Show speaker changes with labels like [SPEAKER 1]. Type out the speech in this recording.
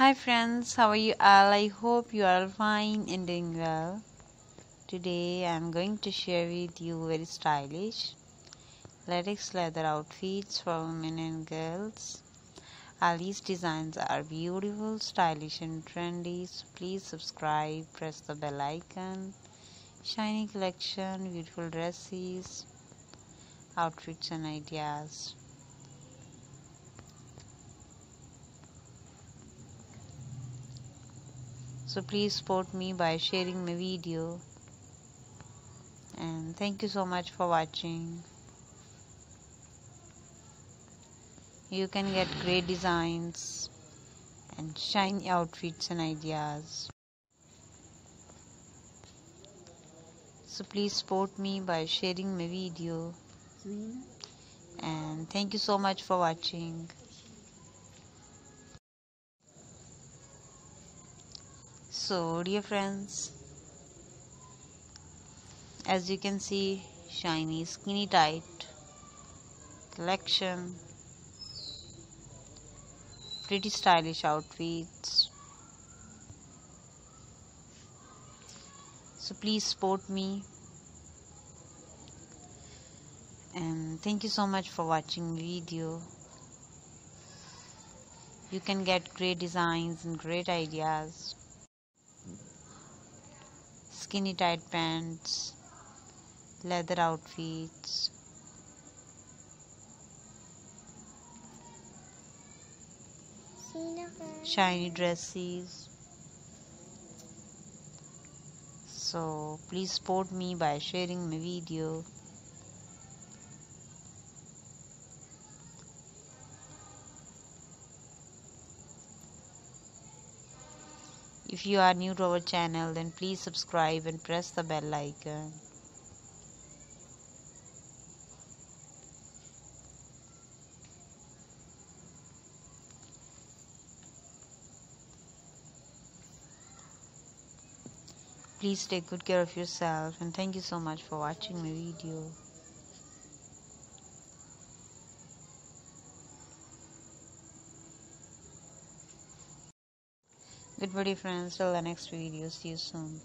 [SPEAKER 1] Hi friends, how are you all? I hope you are fine and doing well. Today I am going to share with you very stylish latex leather outfits for women and girls. All these designs are beautiful, stylish and trendy. So please subscribe, press the bell icon. Shiny collection, beautiful dresses, outfits and ideas. So please support me by sharing my video. And thank you so much for watching. You can get great designs and shiny outfits and ideas. So please support me by sharing my video. And thank you so much for watching so dear friends as you can see shiny skinny tight collection pretty stylish outfits. So please support me. And thank you so much for watching video. You can get great designs and great ideas skinny tight pants, leather outfits, shiny dresses. So please support me by sharing my video. If you are new to our channel, then please subscribe and press the bell icon. Please take good care of yourself and thank you so much for watching my video. Goodbye friends, till the next video. See you soon.